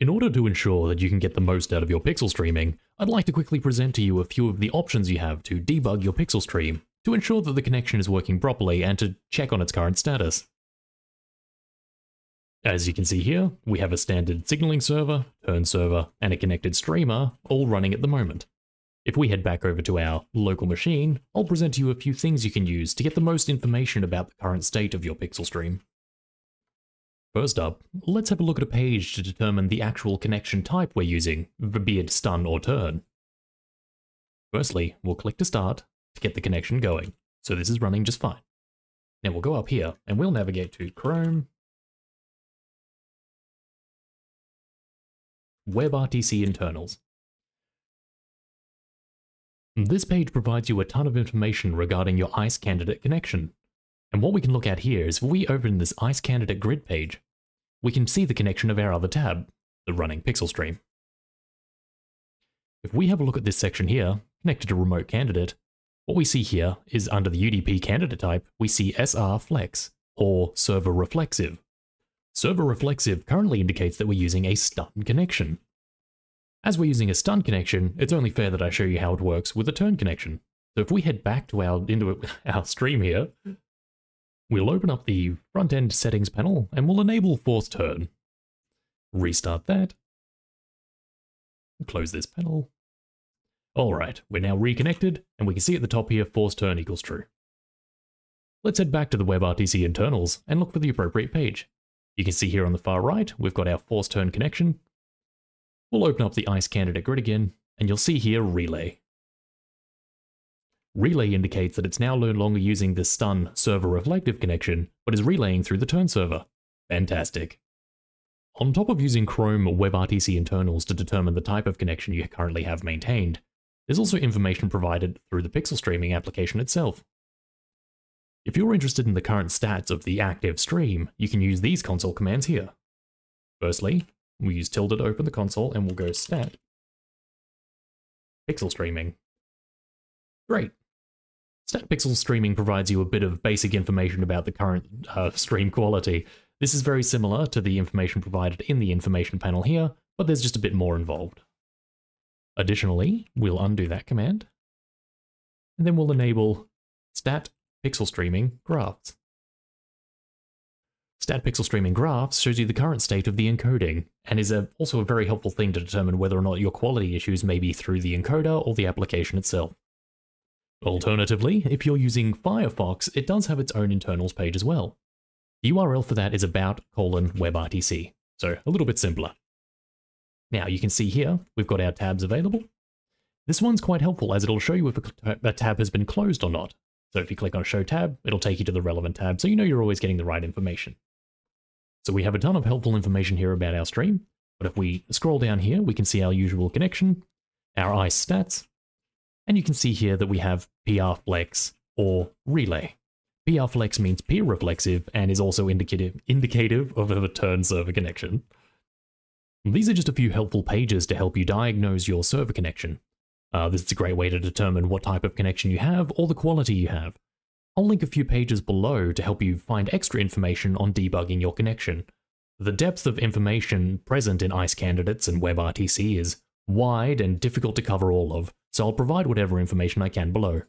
In order to ensure that you can get the most out of your pixel streaming, I'd like to quickly present to you a few of the options you have to debug your pixel stream, to ensure that the connection is working properly and to check on its current status. As you can see here, we have a standard signaling server, turn server, and a connected streamer all running at the moment. If we head back over to our local machine, I'll present to you a few things you can use to get the most information about the current state of your pixel stream. First up, let's have a look at a page to determine the actual connection type we're using, be it stun or turn. Firstly, we'll click to start to get the connection going, so this is running just fine. Now we'll go up here and we'll navigate to Chrome, WebRTC internals. This page provides you a ton of information regarding your ICE candidate connection. And what we can look at here is if we open this ICE candidate grid page, we can see the connection of our other tab, the running pixel stream. If we have a look at this section here, connected to remote candidate, what we see here is under the UDP candidate type, we see srflx, or Server Reflexive. Server Reflexive currently indicates that we're using a stun connection. As we're using a stun connection, it's only fair that I show you how it works with a turn connection. So if we head back to our into our stream here, we'll open up the front end settings panel and we'll enable force turn. Restart that. Close this panel. Alright, we're now reconnected and we can see at the top here force turn equals true. Let's head back to the WebRTC internals and look for the appropriate page. You can see here on the far right, we've got our force turn connection. We'll open up the ICE candidate grid again, and you'll see here relay. Relay indicates that it's now no longer using the stun server reflective connection, but is relaying through the turn server. Fantastic. On top of using Chrome WebRTC internals to determine the type of connection you currently have maintained, there's also information provided through the pixel streaming application itself. If you're interested in the current stats of the active stream, you can use these console commands here. Firstly, we'll use tilde to open the console and we'll go stat pixel streaming. Great. Stat pixel streaming provides you a bit of basic information about the current uh, stream quality. This is very similar to the information provided in the information panel here, but there's just a bit more involved. Additionally, we'll undo that command, and then we'll enable stat pixel streaming graphs. Stat pixel streaming graphs shows you the current state of the encoding, and is a, also a very helpful thing to determine whether or not your quality issues may be through the encoder or the application itself. Alternatively, if you're using Firefox, it does have its own internals page as well. The URL for that is about colon WebRTC, so a little bit simpler. Now you can see here, we've got our tabs available. This one's quite helpful as it'll show you if a tab has been closed or not, so if you click on Show Tab, it'll take you to the relevant tab, so you know you're always getting the right information. So we have a ton of helpful information here about our stream, but if we scroll down here, we can see our usual connection, our ICE stats, and you can see here that we have prflx or Relay. prflx means peer reflexive and is also indicative, indicative of a turn server connection. These are just a few helpful pages to help you diagnose your server connection. Uh, this is a great way to determine what type of connection you have or the quality you have. I'll link a few pages below to help you find extra information on debugging your connection. The depth of information present in ICE candidates and WebRTC is wide and difficult to cover all of, so I'll provide whatever information I can below.